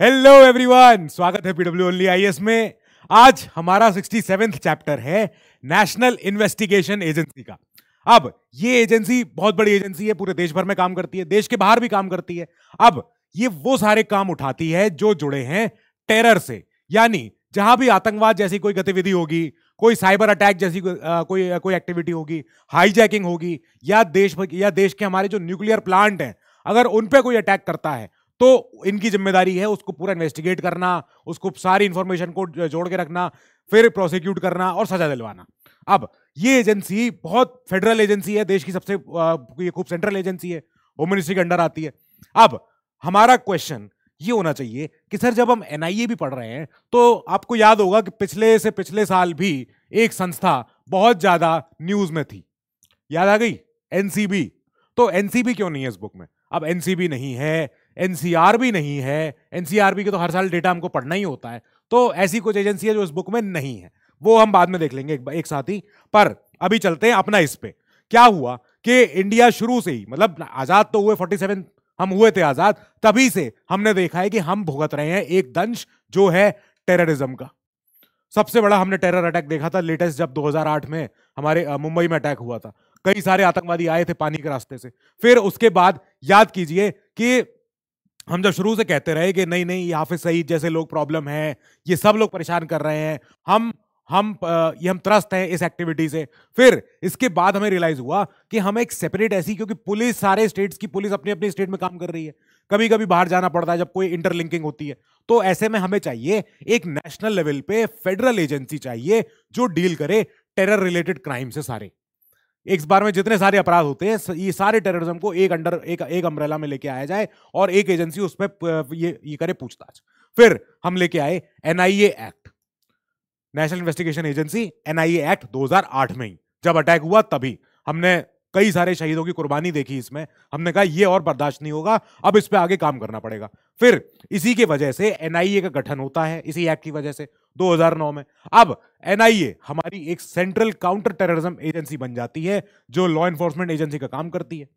Hello everyone स्वागत है PW only IAS में। आज हमारा सिक्सटी सेवेंथ चैप्टर है नेशनल इन्वेस्टिगेशन एजेंसी का। अब ये एजेंसी बहुत बड़ी एजेंसी है पूरे देश भर में काम करती है देश के बाहर भी काम करती है। अब ये वो सारे काम उठाती है जो जुड़े हैं टेरर से। यानी जहाँ भी आतंकवाद जैसी कोई गतिविधि होगी कोई साइबर अटैक जैसी आ, कोई कोई एक्टिविटी होगी हाईजैकिंग होगी या देश या देश के हमारे जो न्यूक्लियर प्लांट हैं अगर उन पर कोई अटैक करता है तो इनकी ज़िम्मेदारी है उसको पूरा इन्वेस्टिगेट करना, उसको सारी इंफॉर्मेशन को जोड़ के रखना, फिर प्रोसिक्यूट करना और सजा दिलवाना। अब ये एजेंसी बहुत फेडरल एजेंसी है, देश की सबसे ये खूब सेंट्रल एजेंसी है होम मिनिस्ट्री के अंडर आती है। अब हमारा क्वेश्चन ये होना चाहिए कि सर जब हम एनआईए भी पढ़ रहे हैं तो आपको याद होगा कि पिछले से पिछले साल भी एक संस्था बहुत ज़्यादा न्यूज़ में थी। याद आ गई? एनसीबी तो एनसीबी क्यों नहीं है इस बुक में? अब एनसीबी नहीं है एनसीआर भी नहीं है एनसीआर भी के तो हर साल डेटा हमको पढ़ना ही होता है तो ऐसी कुछ एजेंसी है जो इस बुक में नहीं है। वो हम बाद में देख लेंगे एक, एक साथ ही। पर अभी चलते हैं अपना इस पे। क्या हुआ कि इंडिया शुरू से ही मतलब आज़ाद तो हुए 47 हम हुए थे आज़ाद तभी से हमने देखा है कि हम भुगत रहे हैं एक दंश जो है टेररिज्म का। सबसे बड़ा हमने टेरर अटैक देखा था लेटेस्ट जब 2008 में हमारे मुंबई में अटैक हुआ था। कई सारे आतंकवादी आए थे पानी के रास्ते से। फिर उसके बाद याद कीजिए कि हम जब शुरू से कहते रहे कि नहीं नहीं हाफिज सईद जैसे लोग प्रॉब्लम है, ये सब लोग परेशान कर रहे हैं, हम हम ये हम त्रस्त हैं इस एक्टिविटी से। फिर इसके बाद हमें रियलाइज़ हुआ कि हमें एक सेपरेट ऐसी, क्योंकि पुलिस, सारे स्टेट्स की पुलिस अपने अपने स्टेट में काम कर रही है। कभी कभी बाहर जाना पड़ता है जब कोई इंटरलिंकिंग होती है। तो ऐसे में हमें चाहिए एक नेशनल लेवल पे फेडरल एजेंसी चाहिए जो डील करे टेरर रिलेटेड क्राइम से सारे। एक बार में जितने सारे अपराध होते हैं ये सारे टेररिज्म को एक अंडर एक एक अम्ब्रेला में लेके आया जाए और एक एजेंसी उस पर ये ये करे पूछताछ। फिर हम लेके आए NIA act national investigation agency NIA act 2008 में ही। जब अटैक हुआ तभी हमने कई सारे शहीदों की कुर्बानी देखी इसमें। हमने कहा, ये और बर्दाश्त नहीं होगा, अब इस पे आगे काम करना पड़ेगा। फिर इसी की वजह से एनआईए का गठन होता है, इसी एक्ट की वजह से 2009 में। अब एनआईए हमारी एक सेंट्रल काउंटर टेररिज्म एजेंसी बन जाती है, जो लॉ एनफोर्समेंट एजेंसी का काम करती है।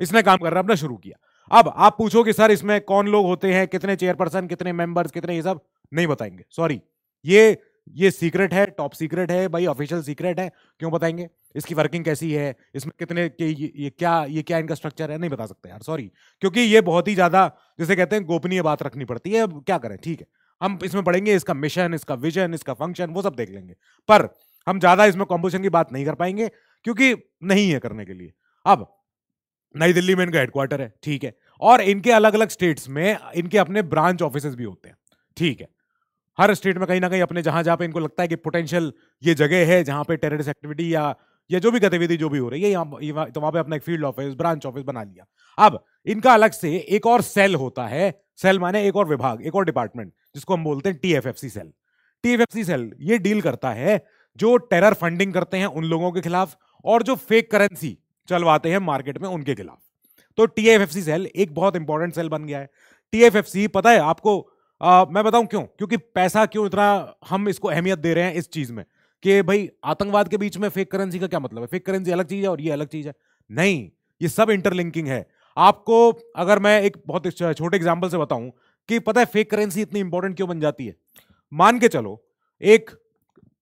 इसने काम करना अपना शुरू किया। अब आप पूछो कि, सर, इसमें कौन लोग होते हैं? कितने चेयरपर्सन, कितने मेंबर्स, कितने ये सब? नहीं बताएँगे। सॉरी, ये ये सीक्रेट है टॉप सीक्रेट है भाई ऑफिशियल सीक्रेट है क्यों बताएँगे? इसकी वर्किंग कैसी है? इसमें कितने के ये, ये क्या ये क्या इनका स्ट्रक्चर है? नहीं बता सकते यार सॉरी क्योंकि ये बहुत ही ज़्यादा जैसे कहते हैं गोपनीय बात रखनी पड़ती है। अब क्या करें? ठीक है। हम इसमें पढ़ेंगे इसका मिशन इसका विजन इसका फ़ंक्शन वो सब देख लेंगे। पर हम ज़्यादा इसमें कॉम्पोजिशन की बात नहीं कर पाएँगे क्योंकि नहीं है करने के लिए। अब नई दिल्ली में इनका हेडक्वार्टर है ठीक है। और इनके अलग अलग स्टेट्स में इनके अपने ब्रांच ऑफ़िस भी होते हैं ठीक है। हर स्टेट में कहीं ना कहीं अपने जहाँ जहाँ पे इनको लगता है कि पोटेंशियल ये जगह है, जहाँ पे टेररिस्ट एक्टिविटी या या जो भी गतिविधि जो भी हो रही है, यहाँ तो वहाँ पे अपना एक फ़ील्ड ऑफ़िस ब्रांच ऑफ़िस बना लिया। अब इनका अलग से एक और सेल होता है सेल माने एक और विभाग, एक और डिपार्टमेंट जिसको हम बोलते हैं टीएफएफसी सेल टीएफएफसी सेल ये डील करता है, जो टेरर फंडिंग करते हैं उन लोगों के खिलाफ और जो फेक करेंसी चलवाते हैं मार्केट में उनके खिलाफ। तो टीएफएफसी सेल एक बहुत इंपॉर्टेंट सेल बन गया है। टीएफएफसी पता है आपको आ, मैं बताऊँ क्यों? क्योंकि पैसा क्यों इतना हम इसको अहमियत दे रहे हैं इस चीज़ में? कि भाई आतंकवाद के बीच में फेक करेंसी का क्या मतलब है? फेक करेंसी अलग चीज़ है और ये अलग चीज़ है। नहीं ये सब इंटरलिंकिंग है। आपको अगर मैं एक बहुत छोटे एग्ज़ाम्पल से बताऊँ कि पता है फेक करेंसी इतनी इंपॉर्टेंट क्यों बन जाती है? मान के चलो एक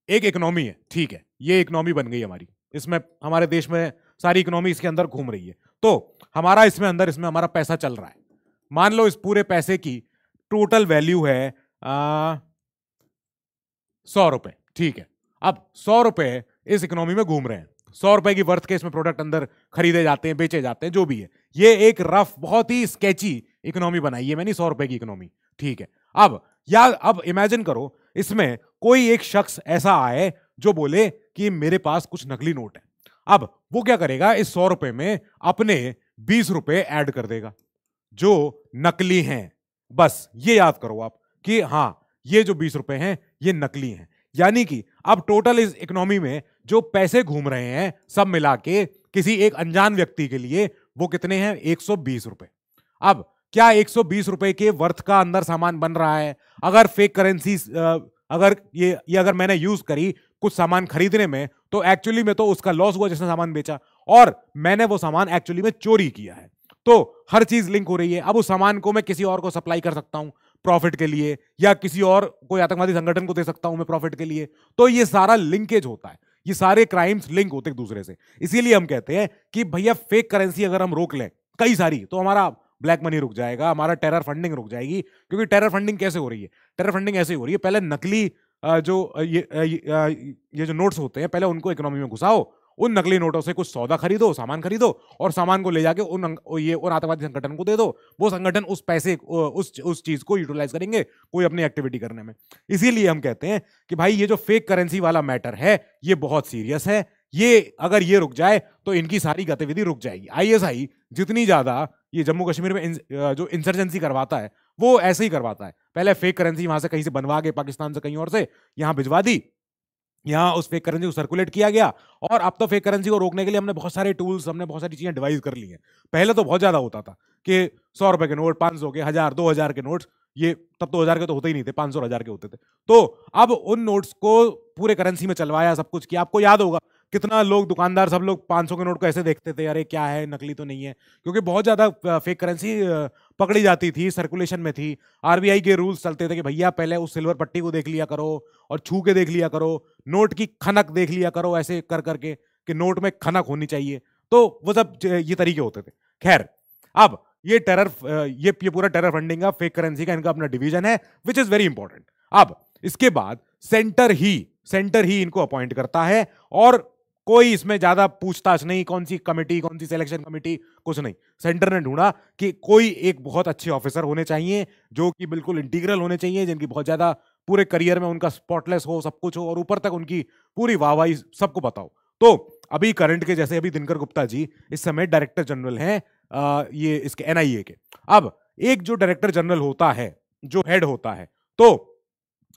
एक इकोनॉमी है ठीक है ये इकोनॉमी बन गई हमारी। इसमें हमारे देश में सारी इकोनॉमी इसके अंदर घूम रही है। तो हमारा इसमें अंदर इसमें हमारा पैसा चल रहा है। मान लो इस पूरे पैसे की टोटल वैल्यू है सौ रुपए, ठीक है। अब सौ रुपए इस इकोनॉमी में घूम रहे हैं। सौ रुपए की वर्थ के इसमें प्रोडक्ट अंदर खरीदे जाते हैं, बेचे जाते हैं, जो भी है। ये एक रफ, बहुत ही स्केची इकोनॉमी बनाई है मैंने, सौ रुपए की इकोनॉमी, ठीक है। अब, या, अब इमेजिन करो, इसमें कोई एक शख्स ऐसा आए जो बोले कि मेरे पास कुछ नकली नोट है। अब, वो क्या करेगा, इस सौ रुपए में अपने बीस रुपए ऐड कर देगा, जो नकली हैं। बस, ये याद करो आप कि हाँ ये जो बीस रुपए हैं, ये नकली हैं। यानी कि अब टोटल इस इकोनॉमी में जो पैसे घूम रहे हैं, सब मिला के किसी एक अनजान व्यक्ति के लिए वो कितने हैं? एक सौ बीस रुपए। अब क्या एक सौ बीस रुपए के वर्थ का अंदर सामान बन रहा है? अगर फेक करेंसी अगर ये ये अगर मैंने यूज़ करी कुछ सामान खरीदने में तो एक्चुअली में तो उसका लॉस हुआ जिसने सामान बेचा। और मैंने वो सामान एक्चुअली में चोरी किया है। तो हर चीज़ लिंक हो रही है। अब उस सामान को मैं किसी और को सप्लाई कर सकता हूँ प्रॉफिट के लिए, या किसी और कोई आतंकवादी संगठन को दे सकता हूँ मैं प्रॉफिट के लिए। तो ये सारा लिंकेज होता है। ये सारे क्राइम्स लिंक होते एक दूसरे से। इसीलिए हम कहते हैं कि भैया फेक करेंसी अगर हम रोक लें, कई सारी तो हमारा ब्लैक मनी रुक जाएगा, हमारा टेरर फंडिंग रुक जाएगी, क्योंकि टेरर फंडिंग कैसे हो रही है? टेरर फंडिंग ऐसे हो रही है। पहले नकली जो ये ये जो नोट्स होते हैं, पहले उनको इकोनॉमी में घुसाओ उन नकली नोटों से कुछ सौदा खरीदो, सामान खरीदो और सामान को ले जाके उन ये उन आतंकवादी संगठन को दे दो। वो संगठन उस पैसे उस उस चीज़ को यूटिलाइज करेंगे कोई अपनी एक्टिविटी करने में। इसीलिए हम कहते हैं कि भाई ये जो फेक करेंसी वाला मैटर है, ये बहुत सीरियस है। ये अगर ये रुक जाए तो इनकी सारी गतिविधि रुक जाएगी। आईएसआई जितनी ज़्यादा ये जम्मू कश्मीर में जो इंसर्जेंसी करवाता है, वो ऐसे ही करवाता है। पहले फेक करेंसी वहाँ से कहीं से बनवा के, पाकिस्तान से कहीं और से यहाँ भिजवा दी यहाँ उस फेक करेंसी को सर्कुलेट किया गया और अब तो फेक करेंसी को रोकने के लिए हमने बहुत सारे टूल्स हमने बहुत सारी चीज़ें डिवाइस कर ली हैं। पहले तो बहुत ज़्यादा होता था कि सौ रुपए के नोट पाँच सौ के, हज़ार, दो हज़ार के नोट्स ये तब तो हज़ार के तो होते ही नहीं थे, पाँच सौ, हज़ार के होते थे। तो अब उन नोट्स को पूरे करेंसी में चलवाया, सब कुछ किया, आपको याद होगा कितना लोग दुकानदार सब लोग 500 के नोट को ऐसे देखते थे, अरे, क्या है? नकली तो नहीं है। क्योंकि बहुत ज़्यादा फेक करेंसी पकड़ी जाती थी सर्कुलेशन में थी। आरबीआई के रूल्स चलते थे कि भैया, पहले उस सिल्वर पट्टी को देख लिया करो और छू के देख लिया करो। नोट की खनक देख लिया करो, ऐसे कर, करके कि नोट में खनक होनी चाहिए। तो वो सब ये तरीके होते थे। खैर, अब ये टेरर ये ये पूरा टेरर फंडिंग का फेक करेंसी का इनका अपना डिवीज़न है विच इज़ वेरी इंपॉर्टेंट अब, इसके बाद सेंटर ही सेंटर ही इनको अपॉइंट करता है और कोई इसमें ज़्यादा पूछताछ नहीं, कौन सी कमेटी कौन सी सिलेक्शन कमेटी कुछ नहीं। सेंटर ने ढूंढा कि कोई एक बहुत अच्छे ऑफिसर होने चाहिए, जो कि बिल्कुल इंटीग्रल होने चाहिए, जिनकी बहुत ज़्यादा पूरे करियर में उनका स्पॉटलेस हो, सब कुछ हो, और ऊपर तक उनकी पूरी वाहवाही सबको बताओ। तो अभी करंट के, जैसे अभी दिनकर गुप्ता जी, इस समय डायरेक्टर जनरल हैं ये इसके एनआईए के। अब एक जो डायरेक्टर जनरल होता है, जो हेड होता है तो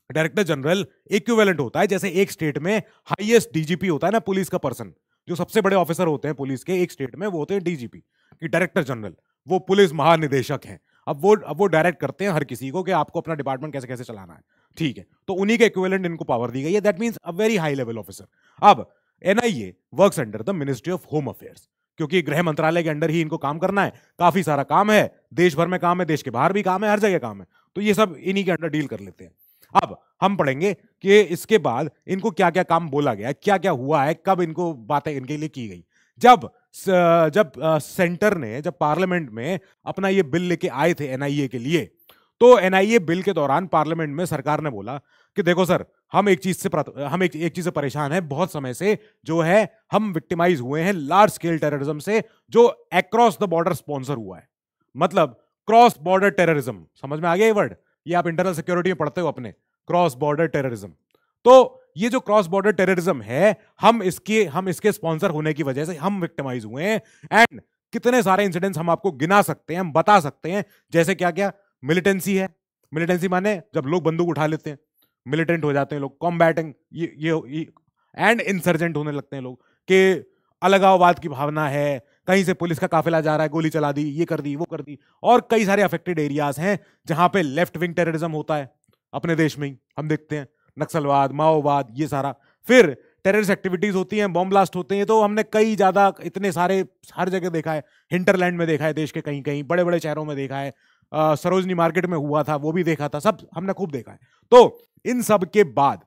डायरेक्टर जनरल इक्विवेलेंट होता है, जैसे एक स्टेट में हाईएस्ट डीजीपी होता है ना पुलिस का पर्सन, जो सबसे बड़े ऑफिसर होते हैं पुलिस के, एक स्टेट में वो होते हैं डीजीपी, कि डायरेक्टर जनरल, वो पुलिस महानिदेशक हैं। अब वो अब वो डायरेक्ट करते हैं हर किसी को कि आपको अपना डिपार्टमेंट कैसे कैसे चलाना है। ठीक है तो उन्हीं के इक्विवेलेंट इनको पावर दी गई है that means a very high level officer अब NIA works under the ministry of home affairs क्योंकि गृह मंत्रालय के अंडर ही इनको काम करना है। काफ़ी सारा काम है देश भर में काम है, देश के बाहर भी काम है, हर जगह काम है। तो ये सब इन्हीं के अंडर डील कर लेते हैं। अब हम पढ़ेंगे कि इसके बाद इनको क्या क्या काम बोला गया क्या क्या हुआ है, कब इनको बातें इनके लिए की गई। जब जब सेंटर ने, जब पार्लियामेंट में अपना ये बिल लेके आए थे एनआईए के लिए तो एनआईए बिल के दौरान पार्लियामेंट में सरकार ने बोला कि देखो सर, हम एक चीज़ से हम एक एक चीज़ से परेशान है, बहुत समय से जो है हम विक्टिमाइज हुए हैं लार्ज स्केल टेररिज्म से, जो अक्रॉस द बॉर्डर स्पॉन्सर हुआ है। मतलब क्रॉस बॉर्डर टेररिज्म समझ में आ गया ये वर्ड ये आप इंटरनल सिक्योरिटी में पढ़ते हो अपने क्रॉस बॉर्डर टेररिज्म तो ये जो क्रॉस बॉर्डर टेररिज्म है, हम इसके हम इसके स्पॉन्सर होने की वजह से हम विक्टिमाइज हुए हैं एंड कितने सारे इंसिडेंट्स हम आपको गिना सकते हैं, हम बता सकते हैं। जैसे क्या क्या? मिलिटेंसी है। मिलिटेंसी माने जब लोग बंदूक उठा लेते हैं मिलिटेंट हो जाते हैं लोग कॉम्बैटिंग ये ये एंड इंसर्जेंट होने लगते हैं लोग, कि अलगाववाद की भावना है कहीं से पुलिस का काफिला जा रहा है, गोली चला दी, ये कर दी, वो कर दी। और कई सारे अफेक्टेड एरियाज़ हैं जहाँ पे लेफ़्ट विंग टेररिज्म होता है, अपने देश में ही। हम देखते हैं, नक्सलवाद, माओवाद, ये सारा। फिर टेररिस्ट एक्टिविटीज़ होती हैं बॉम्ब ब्लास्ट होते हैं तो हमने कई ज़्यादा, इतने सारे, हर जगह देखा है। हिंटरलैंड में देखा है देश के कहीं कहीं बड़े बड़े शहरों में देखा है। सरोजनी मार्केट में हुआ था, वो भी देखा था, सब हमने खूब देखा है। तो इन सब के बाद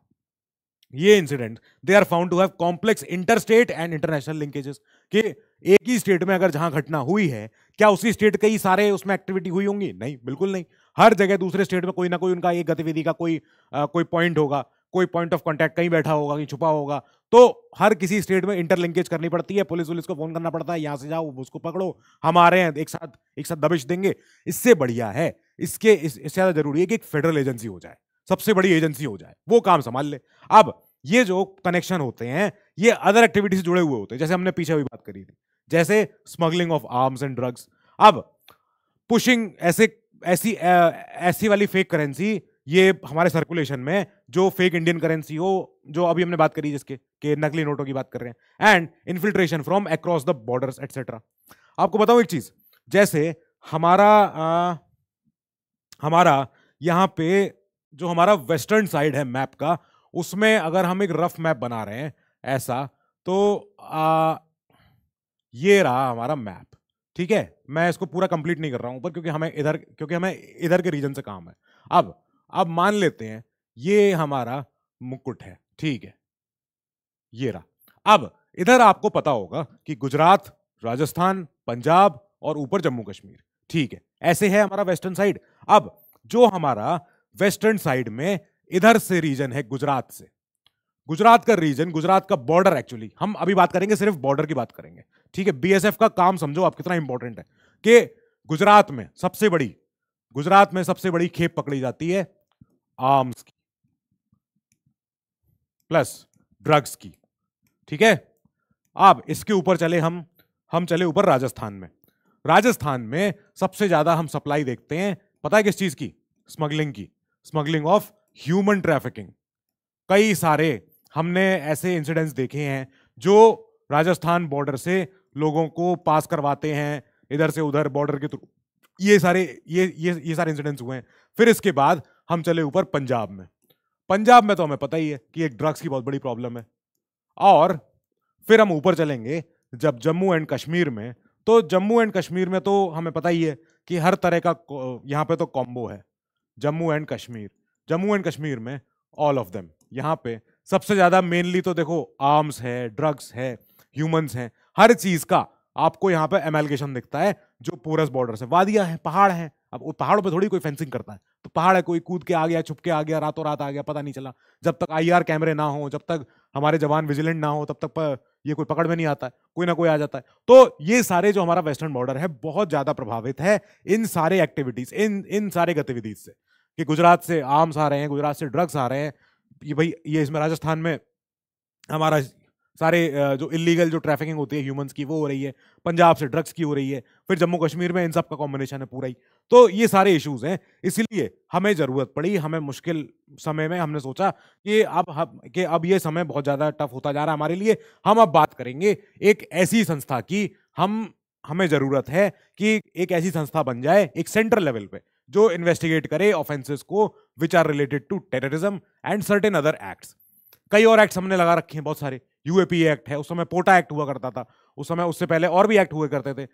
ये incident they are found to have complex interstate and international linkages कि एक ही स्टेट में अगर जहाँ घटना हुई है क्या उसी स्टेट कई सारे उसमें एक्टिविटी हुई होंगी? नहीं बिल्कुल नहीं। हर जगह दूसरे स्टेट में कोई ना कोई उनका एक गतिविधि का कोई आ, कोई पॉइंट होगा कोई पॉइंट ऑफ़ कॉन्टैक्ट कहीं बैठा होगा कहीं छुपा होगा। तो हर किसी स्टेट में इंटरलिंकेज करनी पड़ती है पुलिस पुलिस को फ़ोन करना पड़ता है यहाँ से जाओ उसको पकड़ो हम आ रहे हैं एक साथ एक साथ दबिश देंगे। इससे बढ़िया है इसके इससे ज़्यादा ज़रूरी है कि एक फेडरल एजेंसी हो जाए सबसे बड़ी एजेंसी हो जाए वो काम संभाल ले। अब ये जो कनेक्शन होते हैं ये अदर एक्टिविटी जुड़े हुए होते हैं जैसे हमने पीछे भी बात करी थी। जैसे smuggling of arms and drugs अब पुशिंग ऐसे ऐसी ऐसी वाली फेक करेंसी ये हमारे सर्कुलेशन में जो फेक इंडियन करेंसी हो जो अभी हमने बात करी जिसके के नकली नोटों की बात कर रहे हैं। And infiltration from across the borders etcetera आपको बताऊँ एक चीज़ जैसे हमारा आ, हमारा यहाँ पे जो हमारा वेस्टर्न साइड है मैप का उसमें अगर हम एक रफ मैप बना रहे हैं ऐसा तो आ, ये रहा हमारा मैप ठीक है? मैं इसको पूरा कंप्लीट नहीं कर रहा हूँ ऊपर क्योंकि हमें इधर क्योंकि हमें इधर के रीजन से काम है। अब अब मान लेते हैं ये हमारा मुकुट है ठीक है? ये रहा। अब इधर आपको पता होगा कि गुजरात राजस्थान पंजाब और ऊपर जम्मू कश्मीर ठीक है? ऐसे है हमारा वेस्टर्न साइड अब जो हमारा वेस्टर्न साइड में इधर से रीजन है गुजरात से। गुजरात का रीजन गुजरात का बॉर्डर एक्चुअली हम अभी बात करेंगे, सिर्फ़ बॉर्डर की बात करेंगे। ठीक है बीएसएफ का काम समझो आप कितना इंपॉर्टेंट है। कि गुजरात में सबसे बड़ी, गुजरात में सबसे बड़ी खेप पकड़ी जाती है आर्म्स की प्लस ड्रग्स की। ठीक है? अब इसके ऊपर चले हम हम चले ऊपर राजस्थान में। राजस्थान में सबसे ज़्यादा हम सप्लाई देखते हैं, पता है किस चीज़ की? स्मगलिंग की। स्मगलिंग ऑफ़ ह्यूमन ट्रैफिकिंग कई सारे हमने ऐसे इंसिडेंट्स देखे हैं जो राजस्थान बॉर्डर से लोगों को पास करवाते हैं, इधर से उधर बॉर्डर के थ्रू ये सारे, ये ये ये सारे इंसिडेंट्स हुए हैं। फिर इसके बाद हम चले ऊपर पंजाब में। पंजाब में तो हमें पता ही है कि एक ड्रग्स की बहुत बड़ी प्रॉब्लम है। और फिर हम ऊपर चलेंगे जब जम्मू एंड कश्मीर में। तो जम्मू एंड कश्मीर में तो हमें पता ही है कि हर तरह का यहाँ पे तो कॉम्बो है। जम्मू एंड कश्मीर। जम्मू एंड कश्मीर में ऑल ऑफ़ देम यहाँ पे सबसे ज़्यादा मेनली तो देखो आर्म्स है ड्रग्स है ह्यूमंस हैं, हर चीज़ का आपको यहाँ पे एमेलगेशन दिखता है, जो पोरस बॉर्डर से वादियाँ हैं, पहाड़ हैं। अब पहाड़ों पे थोड़ी कोई फेंसिंग करता है। तो पहाड़ है, कोई कूद के आ गया, छुप के आ गया, रातों रात आ गया, पता नहीं चला। जब तक आईआर कैमरे ना हो, जब तक हमारे जवान विजिलेंट ना हो, तब तक ये कोई पकड़ में नहीं आता है कोई ना कोई आ जाता है। तो ये सारे जो हमारा वेस्टर्न बॉर्डर है, बहुत ज़्यादा प्रभावित है इन सारे एक्टिविटीज़ इन इन सारे गतिविधि से। कि गुजरात से आर्म्स आ रहे हैं, गुजरात से ड्रग्स आ रहे हैं, ये भाई, ये इसमें राजस्थान में हमारा सारे जो इलीगल जो ट्रैफिकिंग होती है ह्यूमंस की, वो हो रही है, पंजाब से ड्रग्स की हो रही है, फिर जम्मू कश्मीर में इन सब का कॉम्बिनेशन है पूरा ही। तो ये सारे इश्यूज़ हैं, इसीलिए हमें ज़रूरत पड़ी, हमें मुश्किल समय में हमने सोचा कि अब हम, कि अब ये समय बहुत ज़्यादा टफ होता जा रहा है हमारे लिए, हम अब बात करेंगे एक ऐसी संस्था की, हम, हमें ज़रूरत है कि एक ऐसी संस्था बन जाए, एक सेंट्रल लेवल पे। जो इन्वेस्टिगेट करे ऑफेंसेस को which are related to terrorism and certain other acts कई और एक्ट्स हमने लगा रखे हैं, बहुत सारे। यूएपी एक्ट है, उस समय पोटा एक्ट हुआ करता था। उस समय, उससे पहले और भी एक्ट हुए करते थे।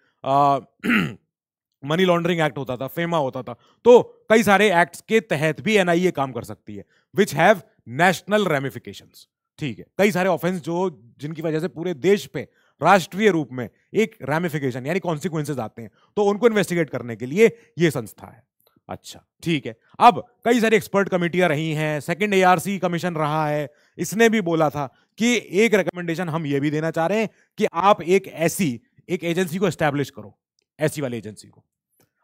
मनी लॉन्ड्रिंग एक्ट होता था फेमा होता था। तो कई सारे एक्ट्स के तहत भी एनआईए काम कर सकती है विच हैव नेशनल रेमिफिकेशन ठीक है, कई सारे ऑफेंस जो, जिनकी वजह से पूरे देश पे राष्ट्रीय रूप में एक रेमिफिकेशन यानी कॉन्सिक्वेंसेज आते हैं। तो उनको इन्वेस्टिगेट करने के लिए ये संस्था है। अच्छा ठीक है। अब कई सारी एक्सपर्ट कमेटियाँ रही हैं सेकंड एआरसी कमीशन रहा है। इसने भी बोला था कि एक रिकमेंडेशन हम ये भी देना चाह रहे हैं कि आप एक ऐसी, एक एजेंसी को एस्टैब्लिश करो, ऐसी वाली एजेंसी को।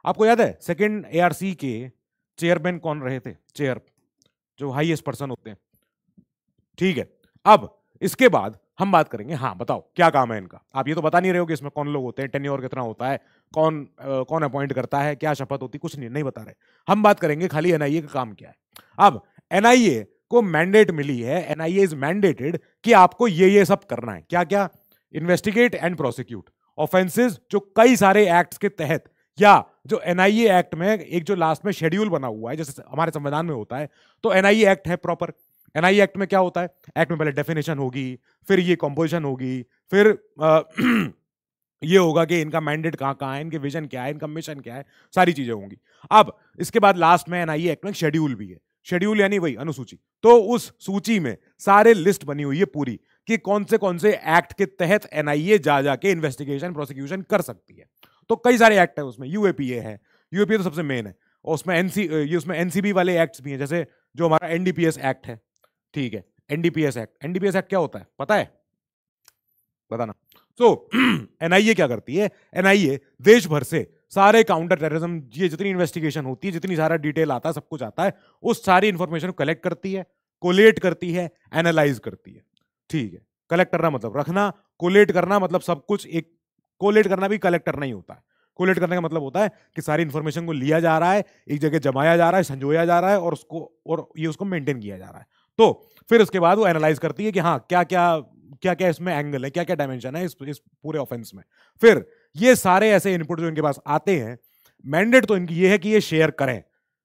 आपको याद है सेकंड एआरसी के चेयरमैन कौन रहे थे? चेयर जो हाईएस्ट पर्सन होते हैं। ठीक है, अब इसके बाद हम बात करेंगे। हाँ बताओ क्या काम है इनका? आप ये तो बता नहीं रहे हो कि इसमें कौन लोग होते हैं टेन्योर कितना होता है कौन आ, कौन अपॉइंट करता है क्या शपथ होती कुछ नहीं नहीं बता रहे। हम बात करेंगे खाली एनआईए का काम क्या है। अब एनआईए को मैंडेट मिली है एनआईए इज़ मैंडेटेड कि आपको ये ये सब करना है। क्या क्या इन्वेस्टिगेट एंड प्रोसिक्यूट ऑफेंसेस जो कई सारे एक्ट्स के तहत या जो एनआईए एक्ट में एक जो लास्ट में शेड्यूल बना हुआ है जैसे हमारे संविधान में होता है तो एनआईए एक्ट है प्रॉपर एनआईए एक्ट में क्या होता है? एक्ट में पहले डेफिनेशन होगी फिर ये कॉम्पोजिशन होगी फिर आ, ये होगा कि इनका मैंडेट कहाँ कहाँ है इनके विजन क्या है इनका मिशन क्या है सारी चीज़ें होंगी। अब इसके बाद लास्ट में एनआईए एक्ट में शेड्यूल भी है। शेड्यूल यानी वही अनुसूची। तो उस सूची में सारे लिस्ट बनी हुई है पूरी कि कौन से कौन से एक्ट के तहत एनआईए जा जाके इन्वेस्टिगेशन प्रोसिक्यूशन कर सकती है। तो कई सारे एक्ट है उसमें। यूएपीए है। यूएपीए तो सबसे मेन है। उसमें एनसी ये उसमें एनसीबी वाले एक्ट्स भी हैं जैसे जो हमारा एनडीपीएस एक्ट है। ठीक है एनडीपीएस एक्ट एनडीपीएस एक्ट क्या होता है? पता है? बताना। सो एनआईए क्या करती है? एनआईए देश भर से सारे काउंटर टेररिज्म ये जितनी इन्वेस्टिगेशन होती है, जितनी सारा डिटेल आता है, सब कुछ आता है, उस सारी इंफॉर्मेशन को कलेक्ट करती है कोलेट करती है एनालाइज करती है। ठीक है? कलेक्ट करना मतलब रखना कोलेट करना मतलब सब कुछ एक कोलेट करना भी कलेक्ट करना ही होता है। कोलेट करने का मतलब होता है कि सारी इन्फॉर्मेशन को लिया जा रहा है, एक जगह जमाया जा रहा है, संजोया जा रहा है और उसको, और ये उसको मेंटेन किया जा रहा है। तो फिर उसके बाद वो एनालाइज करती है कि हाँ क्या क्या क्या क्या इसमें एंगल है क्या क्या डायमेंशन है इस, इस पूरे ऑफेंस में। फिर ये सारे ऐसे इनपुट जो इनके पास आते हैं मैंडेट तो इनकी ये है कि ये शेयर करें।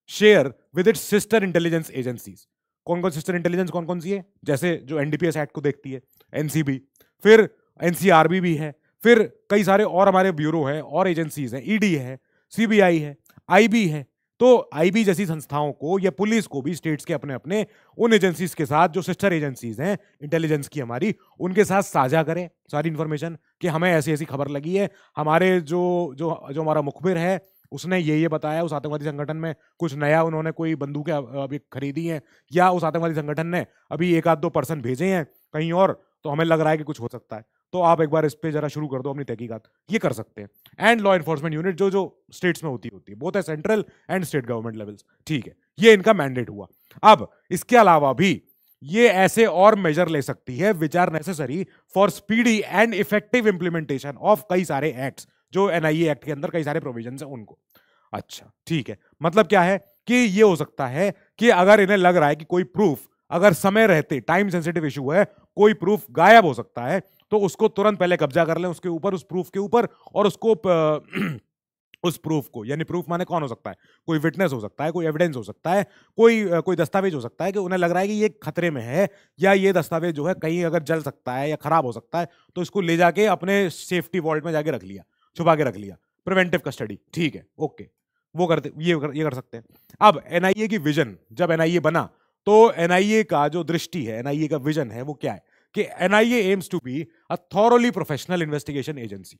Share with its sister intelligence agencies कौन कौन सिस्टर इंटेलिजेंस कौन कौन सी है? जैसे जो एनडीपीएस एक्ट को देखती है एनसीबी फिर एनसीआरबी भी है। फिर कई सारे और हमारे ब्यूरो हैं और एजेंसीज हैं ईडी है सीबीआई है आईबी है। तो आईबी जैसी संस्थाओं को या पुलिस को भी स्टेट्स के अपने अपने उन एजेंसीज के साथ, जो सिस्टर एजेंसीज हैं इंटेलिजेंस की हमारी, उनके साथ साझा करें। सारी इन्फॉर्मेशन कि हमें ऐसी ऐसी खबर लगी है। हमारे जो जो जो हमारा मुखबिर है, उसने ये ये बताया, उस आतंकवादी संगठन में कुछ नया उन्होंने कोई बंदूकें अभी खरीदी हैं, या उस आतंकवादी संगठन ने अभी एक आध दो पर्सन भेजे हैं कहीं और तो हमें लग रहा है कि कुछ हो सकता है। तो आप एक बार इस पर जरा शुरू कर दो अपनी तहकीकत। ये कर सकते हैं। एंड लॉ इन्फोर्समेंट यूनिट जो जो स्टेट्स में होती होती है बोथ है central and state government levels ठीक है, ये इनका मैंडेट हुआ। अब इसके अलावा भी ये ऐसे और मेजर ले सकती है which are necessary for speedy and effective implementation of कई सारे एक्ट्स जो एनआईए एक्ट के अंदर कई सारे प्रोविज़न है उनको। अच्छा ठीक है। मतलब क्या है कि ये हो सकता है कि अगर इन्हें लग रहा है कि कोई प्रूफ अगर समय रहते टाइम सेंसिटिव इशू है, कोई प्रूफ गायब हो सकता है तो उसको तुरंत पहले कब्जा कर लें उसके ऊपर उस प्रूफ के ऊपर और उसको उस प्रूफ को। यानी प्रूफ माने कौन हो सकता है? कोई विटनेस हो सकता है कोई एविडेंस हो सकता है कोई कोई दस्तावेज़ हो सकता है कि उन्हें लग रहा है कि ये खतरे में है या ये दस्तावेज़ जो है कहीं अगर जल सकता है या खराब हो सकता है तो इसको ले जाके अपने सेफ्टी वॉल्ट में जाके रख लिया छुपा के रख लिया। प्रिवेंटिव कस्टडी ठीक है ओके वो करते ये कर, ये कर सकते हैं। अब एनआईए की विजन जब एनआईए बना तो एनआईए का जो दृष्टि है एनआईए का विजन है वो क्या है? कि NIA aims to be a thoroughly professional investigation agency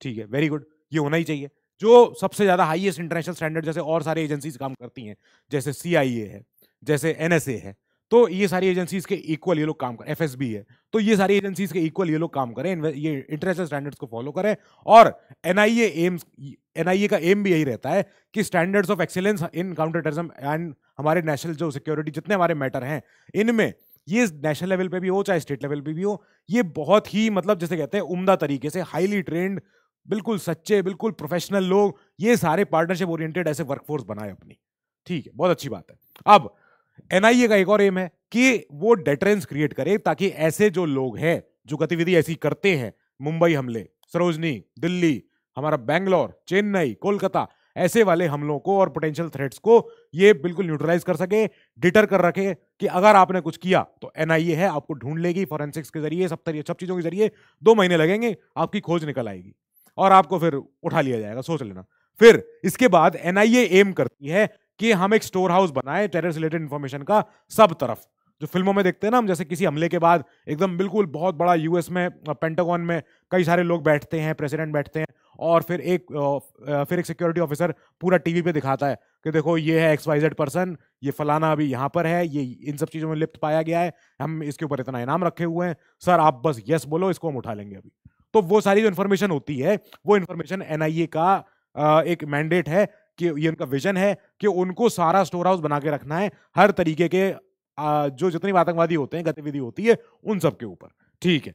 ठीक है वेरी गुड ये होना ही चाहिए। जो सबसे ज़्यादा हाईएस्ट इंटरनेशनल स्टैंडर्ड जैसे और सारी एजेंसीज काम करती हैं, जैसे सीआईए है, जैसे एनएसए है तो ये सारी एजेंसीज के इक्वल ये लोग काम करें FSB है तो ये सारी एजेंसीज के इक्वल ये लोग काम करें ये इंटरनेशनल स्टैंडर्ड्स को फॉलो करें और एनआईए एम्स एनआईए का एम भी यही रहता है कि standards of excellence in counter terrorism and हमारे नेशनल जो सिक्योरिटी जितने हमारे मैटर हैं, इनमें ये नेशनल लेवल पे भी हो, चाहे स्टेट लेवल पे भी हो, ये बहुत ही मतलब जैसे कहते हैं उम्दा तरीके से हाईली ट्रेंड बिल्कुल सच्चे, बिल्कुल प्रोफेशनल लोग, ये सारे पार्टनरशिप ओरिएंटेड ऐसे वर्कफोर्स बनाए अपनी। ठीक है, बहुत अच्छी बात है। अब एनआईए का एक और एम है कि वो डेटरेंस क्रिएट करे ताकि ऐसे जो लोग हैं, जो गतिविधि ऐसी करते हैं, मुंबई हमले, सरोजनी, दिल्ली, हमारा बैंगलोर, चेन्नई, कोलकाता ऐसे वाले हमलों को और पोटेंशियल थ्रेट्स को ये बिल्कुल न्यूट्रलाइज कर सके डिटर कर रखे कि अगर आपने कुछ किया तो एनआईए है, आपको ढूंढ लेगी फॉरेंसिक्स के ज़रिए, सब तरीके सब चीज़ों के ज़रिए, दो महीने लगेंगे, आपकी खोज निकल आएगी। और आपको फिर उठा लिया जाएगा, सोच लेना। फिर इसके बाद एनआईए एम करती है कि हम एक स्टोर हाउस बनाए टेरर रिलेटेड इन्फॉर्मेशन का सब तरफ़। जो फ़िल्मों में देखते हैं ना हम, जैसे किसी हमले के बाद, एकदम बिल्कुल बहुत बड़ा यूएस में पेंटागन में कई सारे लोग बैठते हैं प्रेसिडेंट बैठते हैं और फिर एक फिर एक सिक्योरिटी ऑफिसर पूरा टीवी पे दिखाता है कि देखो, ये है एक्स वाई जेड पर्सन ये फलाना अभी यहाँ पर है, ये, इन सब चीज़ों में लिप्त पाया गया है, हम इसके ऊपर इतना इनाम रखे हुए हैं। सर, आप बस यस बोलो, इसको हम उठा लेंगे अभी। तो वो सारी जो इन्फॉर्मेशन होती है, वो इन्फॉर्मेशन एनआईए का एक मैंडेट है कि ये उनका विजन है कि उनको सारा स्टोर हाउस बना के रखना है, हर तरीके के जो जितनी आतंकवादी होते हैं, गतिविधि होती है, उन सब के ऊपर। ठीक है।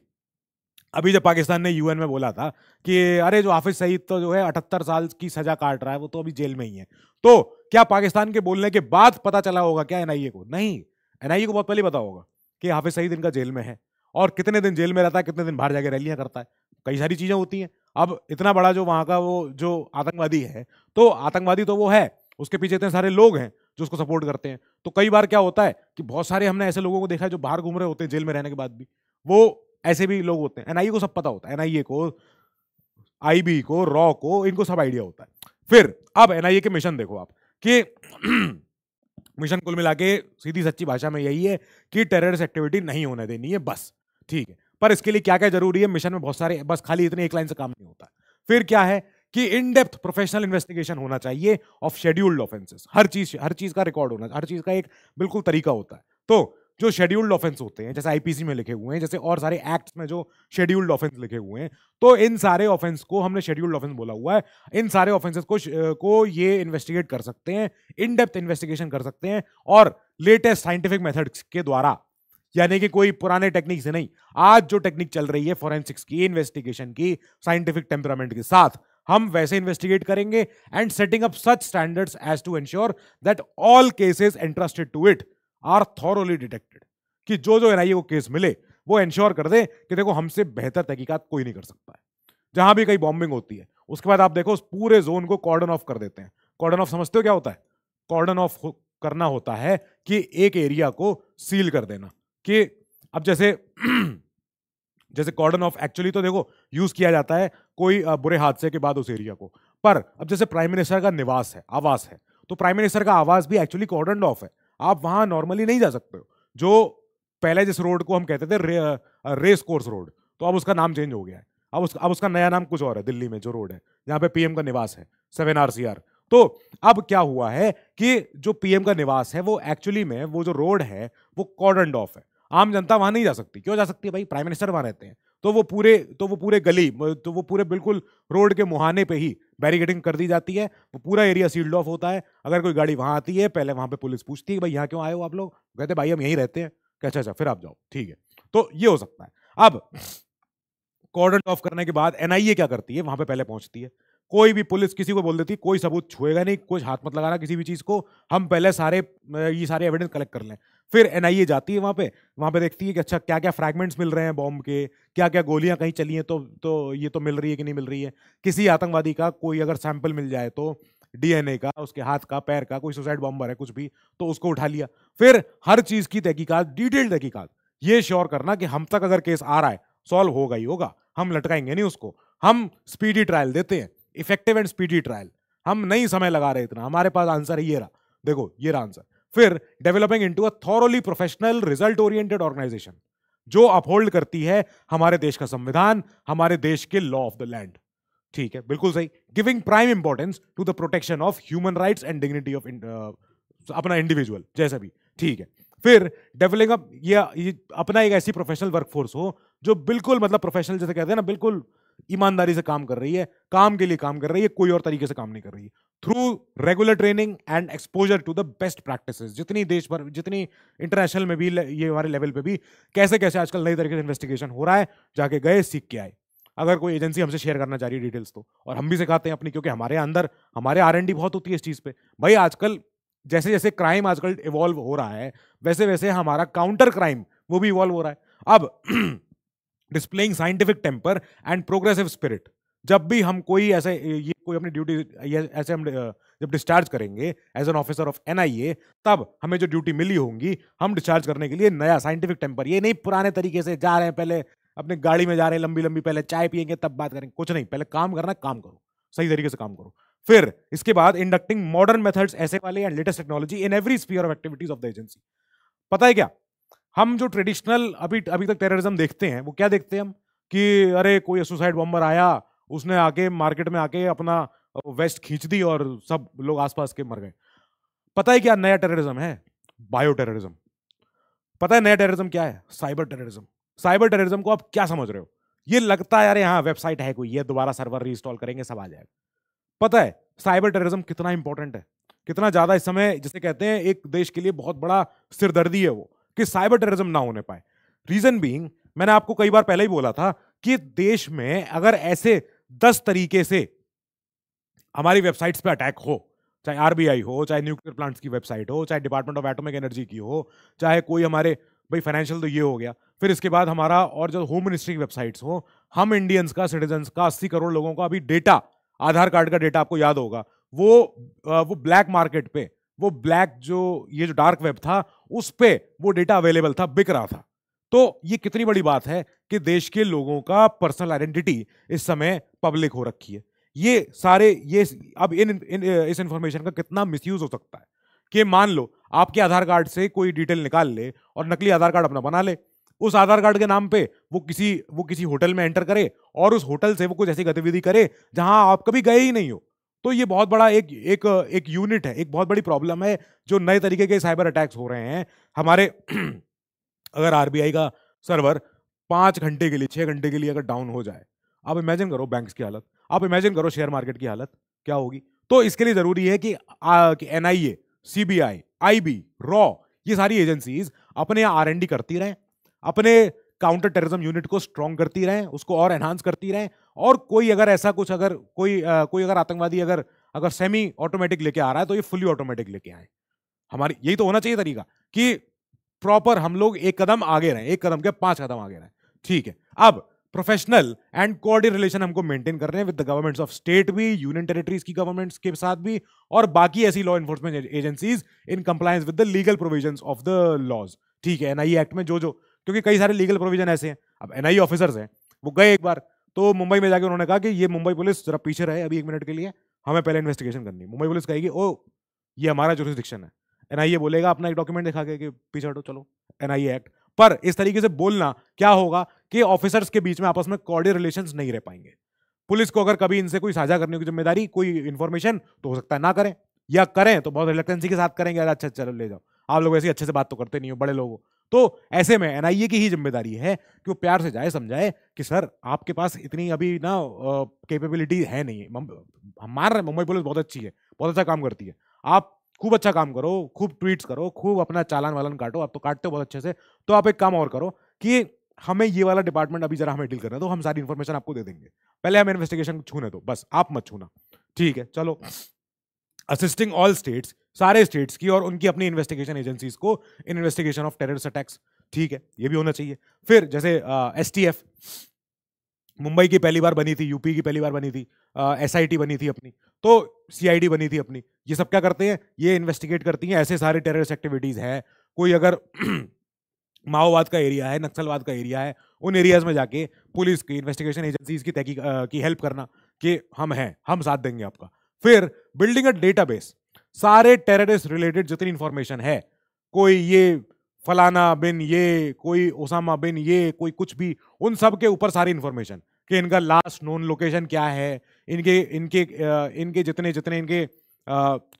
अभी जब पाकिस्तान ने यूएन में बोला था कि, अरे, जो हाफिज सईद तो जो है, अठहत्तर साल की सजा काट रहा है, वो तो अभी जेल में ही है। तो क्या पाकिस्तान के बोलने के बाद पता चला होगा क्या एनआईए को? नहीं। एनआईए को बहुत पहले पता होगा कि हाफिज सईद इनका जेल में है और कितने दिन जेल में रहता है, कितने दिन बाहर जाके रैलियाँ करता है। कई सारी चीज़ें होती हैं। अब इतना बड़ा जो वहाँ का वो, जो आतंकवादी है तो आतंकवादी तो वो है, उसके पीछे इतने सारे लोग हैं जो उसको सपोर्ट करते हैं। तो कई बार क्या होता है कि बहुत सारे हमने ऐसे लोगों को देखा है जो बाहर घूम रहे होते हैं जेल में रहने के बाद भी। वो ऐसे भी लोग होते हैं एनआईए को सब पता होता है एनआईए को आईबी को रॉ को, इनको सब आइडिया होता है। फिर अब एनआईए के मिशन देखो आप, कि मिशन कुल मिला के सीधी सच्ची भाषा में यही है कि टेररिस्ट एक्टिविटी नहीं होने देनी है, बस, ठीक है। पर इसके लिए क्या क्या ज़रूरी है? मिशन में बहुत सारे, बस खाली इतने एक लाइन से काम नहीं होता। फिर क्या है कि इन डेप्थ प्रोफेशनल इन्वेस्टिगेशन होना चाहिए ऑफ़ शेड्यूल्ड ऑफेंसेस हर चीज़ हर चीज़ का रिकॉर्ड होना, हर चीज़ का एक बिल्कुल तरीका होता है। तो जो शेड्यूल्ड ऑफेंस होते हैं, जैसे आईपीसी में लिखे हुए हैं, जैसे और सारे एक्ट्स में जो शेड्यूल्ड ऑफेंस लिखे हुए हैं तो इन सारे ऑफेंस को हमने शेड्यूल्ड ऑफेंस बोला हुआ है। इन सारे ऑफेंसेस को को ये इन्वेस्टिगेट कर सकते हैं इन डेप्थ इन्वेस्टिगेशन कर सकते हैं और लेटेस्ट साइंटिफिक मेथड्स के द्वारा, यानी कि कोई पुराने टेक्निक से नहीं। आज जो टेक्निक चल रही है फॉरेंसिक्स की इन्वेस्टिगेशन की साइंटिफिक टेम्परामेंट के साथ, हम वैसे इन्वेस्टिगेट करेंगे and setting up such standards as to ensure that all cases entrusted to it are thoroughly detected कि जो जो एनआईए को केस मिले, वो एंश्योर कर दे कि देखो हमसे बेहतर तहकीकात कोई नहीं कर सकता है। जहाँ भी कहीं बॉम्बिंग होती है, उसके बाद आप देखो उस पूरे जोन को कॉर्डन ऑफ़ कर देते हैं। कॉर्डन ऑफ़ समझते हो क्या होता है? कॉर्डन ऑफ़ करना होता है कि एक एरिया को सील कर देना कि अब जैसे जैसे कॉर्डन ऑफ़ एक्चुअली तो देखो यूज़ किया जाता है कोई बुरे हादसे के बाद उस एरिया को। पर अब जैसे प्राइम मिनिस्टर का निवास है, आवास है तो प्राइम मिनिस्टर का आवास भी एक्चुअली कॉर्डन ऑफ़ है। आप वहाँ नॉर्मली नहीं जा सकते हो। जो पहले जिस रोड को हम कहते थे रे, रेस कोर्स रोड तो अब उसका नाम चेंज हो गया है। अब उसका अब उसका नया नाम कुछ और है दिल्ली में जो रोड है जहाँ पे पीएम का निवास है सेवन आर सी आर तो अब क्या हुआ है कि जो पीएम का निवास है वो एक्चुअली में वो जो रोड है वो कॉर्डन ऑफ़ है। आम जनता वहाँ नहीं जा सकती। क्यों जा सकती है भाई? प्राइम मिनिस्टर वहाँ रहते हैं। तो वो पूरे तो वो पूरे गली तो वो पूरे बिल्कुल रोड के मुहाने पे ही बैरिकेडिंग कर दी जाती है, वो पूरा एरिया सील्ड ऑफ़ होता है। अगर कोई गाड़ी वहाँ आती है, पहले वहाँ पे पुलिस पूछती है भाई, यहाँ क्यों आए हो आप लोग? कहते भाई, हम यहीं रहते हैं। अच्छा अच्छा फिर आप जाओ। ठीक है। तो ये हो सकता है। अब, कॉर्डन ऑफ़ करने के बाद एनआईए क्या करती है? वहाँ पे पहले पहुँचती है। कोई भी पुलिस किसी को बोल देती, कोई सबूत छुएगा नहीं, कुछ हाथ मत लगाना किसी भी चीज़ को, हम पहले सारे ये सारे एविडेंस कलेक्ट कर लें। फिर एनआईए जाती है वहाँ पे वहाँ पे देखती है कि अच्छा क्या क्या फ्रैगमेंट्स मिल रहे हैं बॉम्ब के क्या क्या गोलियाँ कहीं चली हैं तो तो ये तो मिल रही है कि नहीं मिल रही है? किसी आतंकवादी का कोई अगर सैंपल मिल जाए तो डीएनए का, उसके हाथ का, पैर का, कोई सुसाइड बॉम्बर है, कुछ भी तो उसको उठा लिया। फिर हर चीज़ की तहकीकात डिटेल्ड तहकीकात। ये श्योर करना कि हम तक अगर केस आ रहा है सॉल्व होगा ही होगा, हम लटकाएँगे नहीं उसको। हम स्पीडी ट्रायल देते हैं। इफ़ेक्टिव एंड स्पीडी ट्रायल हम नहीं समय लगा रहे इतना। हमारे पास आंसर ये रहा। देखो ये रहा आंसर फिर developing into a thoroughly professional result oriented organisation जो अपहोल्ड करती है हमारे देश का संविधान हमारे देश के लॉ ऑफ़ द लैंड ठीक है? बिल्कुल सही। Giving prime importance to the protection of human rights and dignity of अपना इंडिविजुअल जैसा भी। ठीक है? फिर डेवलपिंग अप ये, अपना एक ऐसी प्रोफेशनल वर्कफोर्स हो जो बिल्कुल मतलब प्रोफेशनल जैसे कहते हैं ना बिल्कुल ईमानदारी से काम कर रही है, काम के लिए काम कर रही है, कोई और तरीके से काम नहीं कर रही है। Through regular training and exposure to the best practice जितनी देश भर, जितनी इंटरनेशनल में भी ये हमारे लेवल पे भी कैसे कैसे आजकल नई तरीके से इन्वेस्टिगेशन हो रहा है, जाके गए, सीख के आए। अगर कोई एजेंसी हमसे शेयर करना चाह रही है डिटेल्स तो और हम भी सिखाते हैं अपनी, क्योंकि हमारे अंदर, हमारे आरएनडी बहुत होती है इस चीज़ पे। भाई, आजकल जैसे जैसे क्राइम आजकल इवॉल्व हो रहा है वैसे वैसे हमारा काउंटर क्राइम वो भी इवॉल्व हो रहा है। अब displaying scientific temper and progressive spirit जब भी हम कोई ऐसे, ये कोई अपनी ड्यूटी ऐसे हम जब डिस्चार्ज करेंगे as an officer of NIA तब हमें जो ड्यूटी मिली होंगी, हम डिस्चार्ज करने के लिए नया साइंटिफिक टेम्पर ये नहीं पुराने तरीके से जा रहे हैं, पहले अपने गाड़ी में जा रहे हैं लंबी लंबी पहले चाय पियेंगे, तब बात करेंगे, कुछ नहीं, पहले काम करना, काम करो, सही तरीके से काम करो। फिर इसके बाद इंडक्टिंग मॉडर्न मेथड्स ऐसे वाले and latest technology in every sphere of activities of the agency पता है क्या? हम जो ट्रेडिशनल अभी अभी तक टेररिज्म देखते हैं, वो क्या देखते हैं हम? कि अरे, कोई सुसाइड बॉम्बर आया, उसने आके मार्केट में आके अपना वेस्ट खींच दी और सब लोग आसपास के मर गए। पता है क्या नया टेररिज्म है? बायो टेररिज्म पता है नया टेररिज्म क्या है? साइबर टेररिज्म साइबर टेररिज्म को आप क्या समझ रहे हो? ये लगता है यार यहाँ वेबसाइट है कोई, ये दोबारा सर्वर रीइंस्टॉल करेंगे, सब आ जाएगा। पता है साइबर टेररिज्म कितना इंपॉर्टेंट है? कितना ज़्यादा इस समय, जिसे कहते हैं, एक देश के लिए बहुत बड़ा सिरदर्दी है वो। कि साइबर टेररिज्म ना होने पाए। रीजन बीइंग, मैंने आपको कई बार पहले ही बोला था कि देश में अगर ऐसे दस तरीके से हमारी वेबसाइट्स पे अटैक हो, चाहे आरबीआई हो, चाहे न्यूक्लियर प्लांट्स की वेबसाइट हो, चाहे डिपार्टमेंट ऑफ़ एटॉमिक एनर्जी की हो, चाहे कोई हमारे, भाई फाइनेंशियल तो ये हो गया, फिर इसके बाद हमारा और जो होम मिनिस्ट्री की वेबसाइट्स हो, हम इंडियंस का सिटीजन का, अस्सी करोड़ लोगों का अभी डेटा, आधार कार्ड का डेटा आपको याद होगा, वो वो ब्लैक मार्केट पे, वो ब्लैक जो, ये जो डार्क वेब था उस पर वो डेटा अवेलेबल था बिक रहा था। तो ये कितनी बड़ी बात है कि देश के लोगों का पर्सनल आइडेंटिटी इस समय पब्लिक हो रखी है। ये सारे ये अब इन, इन इस इंफॉर्मेशन का कितना मिसयूज हो सकता है कि मान लो आपके आधार कार्ड से कोई डिटेल निकाल ले और नकली आधार कार्ड अपना बना ले। उस आधार कार्ड के नाम पे वो किसी वो किसी होटल में एंटर करे और उस होटल से वो कुछ ऐसी गतिविधि करे जहाँ आप कभी गए ही नहीं हो। तो ये बहुत बड़ा एक एक एक यूनिट है, एक बहुत बड़ी प्रॉब्लम है जो नए तरीके के साइबर अटैक्स हो रहे हैं। हमारे अगर आरबीआई का सर्वर पाँच घंटे के लिए, छह घंटे के लिए अगर डाउन हो जाए, आप इमेजिन करो बैंक्स की हालत, आप इमेजिन करो शेयर मार्केट की हालत, क्या होगी? तो इसके लिए ज़रूरी है कि N I A C B I I B raw ये सारी एजेंसीज अपने आर एन डी करती रहें, अपने काउंटर टेररिज्म यूनिट को स्ट्रॉन्ग करती रहें, उसको और एनहांस करती रहें और कोई अगर ऐसा कुछ अगर कोई आ, कोई अगर आतंकवादी अगर अगर सेमी ऑटोमेटिक लेके आ रहा है तो ये फुली ऑटोमेटिक लेके आए। हमारी यही तो होना चाहिए तरीका कि प्रॉपर हम लोग एक कदम आगे रहें एक कदम के पाँच कदम आगे रहें। ठीक है अब प्रोफेशनल एंड कोऑर्डिनेट रिलेशन हमको मेंटेन कर रहे हैं with the governments of state भी यूनियन टेरिटरीज की गवर्नमेंट्स के साथ भी और बाकी ऐसी law enforcement agencies in compliance with the legal provisions of the laws ठीक है एनआईए एक्ट में जो जो क्योंकि कई सारे लीगल प्रोविज़न ऐसे हैं। अब एनआईए ऑफिसर्स हैं वो गए एक बार तो मुंबई में जाकर उन्होंने कहा कि ये मुंबई पुलिस जरा पीछे रहे अभी एक मिनट के लिए, हमें पहले इन्वेस्टिगेशन करनी मुंबई पुलिस कहेगी, ओ, ये हमारा जुरिस्डिक्शन है। एनआईए बोलेगा, अपना एक डॉक्यूमेंट दिखा के पीछे हटो, चलो एनआईए एक्ट पर इस तरीके से बोलना क्या होगा कि ऑफिसर्स के बीच में आपस में कॉर्डियल रिलेशन नहीं रह पाएँगे। पुलिस को अगर कभी इनसे कोई साझा करने की ज़िम्मेदारी, कोई इन्फॉर्मेशन तो हो सकता है ना करें, या करें तो बहुत रिलेक्टेंसी के साथ करेंगे अच्छा चलो, ले जाओ। आप लोग ऐसे अच्छे से बात तो करते नहीं हो, बड़े लोग तो ऐसे में एनआईए की ही ज़िम्मेदारी है कि वो प्यार से जाए, समझाए कि, सर, आपके पास इतनी अभी ना कैपेबिलिटी है नहीं। हम मान रहे हैं मुंबई पुलिस बहुत अच्छी है, बहुत अच्छा काम करती है। आप खूब अच्छा काम करो, खूब ट्वीट्स करो, खूब अपना चालान वालन काटो, आप तो काटते हो बहुत अच्छे से। तो आप एक काम और करो कि हमें ये वाला डिपार्टमेंट अभी जरा हमें डील करना तो हम सारी इन्फॉर्मेशन आपको दे देंगे। पहले हम इन्वेस्टिगेशन छूने दो, बस, आप मत छूना। ठीक है, चलो। असिस्टिंग ऑल स्टेट्स सारे स्टेट्स की और उनकी अपनी इन्वेस्टिगेशन एजेंसीज को in investigation of terrorist attacks ठीक है, ये भी होना चाहिए। फिर जैसे एस टी एफ़ मुंबई की पहली बार बनी थी यूपी की पहली बार बनी थी एस आई टी बनी थी अपनी तो सी आई डी बनी थी अपनी। ये सब क्या करते हैं? ये इन्वेस्टिगेट करती हैं, ऐसे सारे टेररिस्ट एक्टिविटीज़ है। कोई अगर माओवाद का एरिया है, नक्सलवाद का एरिया है, उन एरियाज़ में जाके पुलिस की इन्वेस्टिगेशन एजेंसीज की तहकी की हेल्प करना कि हम हैं, हम साथ देंगे आपका। फिर बिल्डिंग अ डेटाबेस सारे टेररिस्ट रिलेटेड जितनी इंफॉर्मेशन है, कोई ये फलाना बिन, ये कोई ओसामा बिन, ये कोई कुछ भी, उन सब के ऊपर सारी इंफॉर्मेशन कि इनका लास्ट नोन लोकेशन क्या है, इनके इनके इनके जितने जितने इनके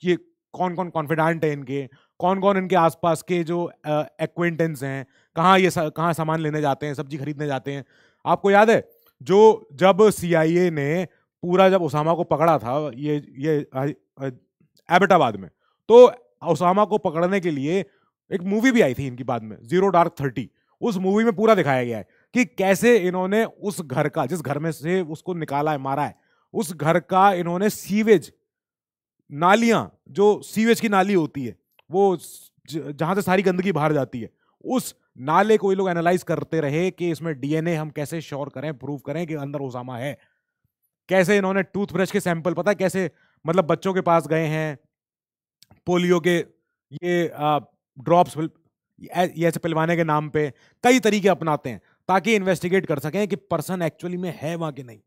ये कौन कौन कॉन्फिडेंट है इनके, कौन कौन इनके आसपास के जो एक्वेंटेंस हैं, कहाँ ये कहाँ सामान लेने जाते हैं, सब्ज़ी खरीदने जाते हैं। आपको याद है, जो जब सीआईए ने पूरा जब उसामा को पकड़ा था, ये ये एबटाबाद में। तो उसामा को पकड़ने के लिए एक मूवी भी आई थी इनकी बाद में ज़ीरो डार्क थर्टी उस मूवी में पूरा दिखाया गया है कि कैसे इन्होंने उस घर का, जिस घर में से उसको निकाला है, मारा है, उस घर का इन्होंने सीवेज, नालियाँ, जो सीवेज की नाली होती है, वो जहाँ से सारी गंदगी बाहर जाती है, उस नाले को ये लोग एनालाइज करते रहे कि इसमें डीएनए हम कैसे श्योर करें प्रूव करें कि अंदर ओसामा है। कैसे इन्होंने टूथब्रश के सैंपल पता है कैसे मतलब बच्चों के पास गए हैं पोलियो के ये ड्रॉप्स ऐसे पिलवाने के नाम पे कई तरीके अपनाते हैं ताकि इन्वेस्टिगेट कर सकें कि पर्सन एक्चुअली में है वहाँ के नहीं।